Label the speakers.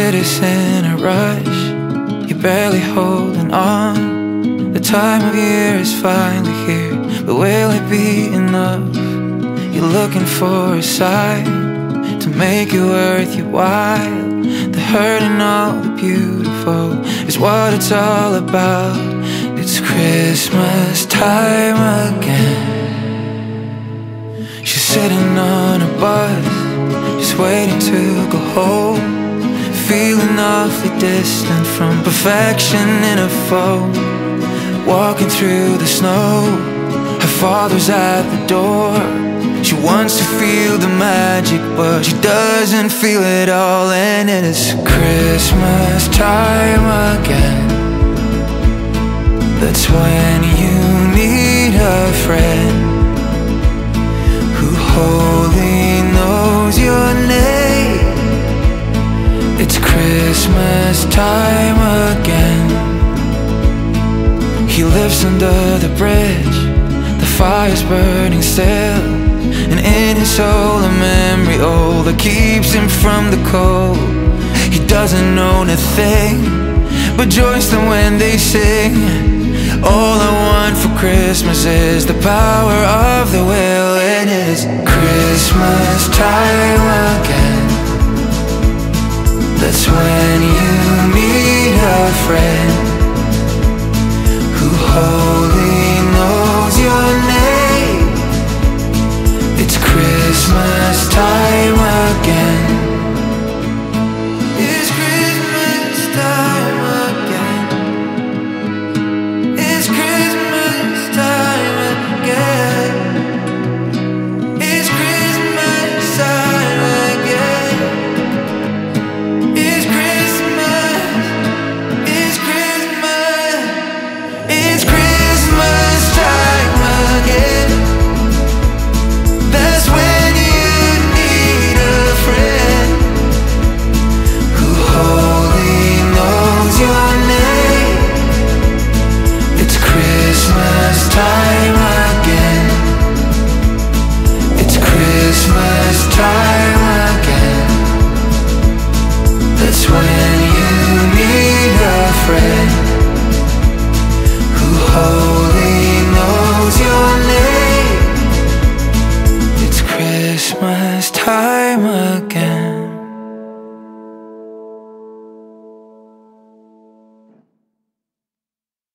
Speaker 1: citizen in a rush. You're barely holding on. The time of year is finally here, but will it be enough? You're looking for a sign to make it worth your while. The hurt and all the beautiful is what it's all about. It's Christmas time again. She's sitting on a bus, just waiting to go home. Feeling awfully distant from perfection in a phone. Walking through the snow, her father's at the door. She wants to feel the magic, but she doesn't feel it all. And it is Christmas time again. That's when you Christmas time again. He lives under the bridge, the fire's burning still. And in his soul, a memory, oh, that keeps him from the cold. He doesn't own a thing, but joins them when they sing. All I want for Christmas is the power of the will, and it is Christmas time again. That's when you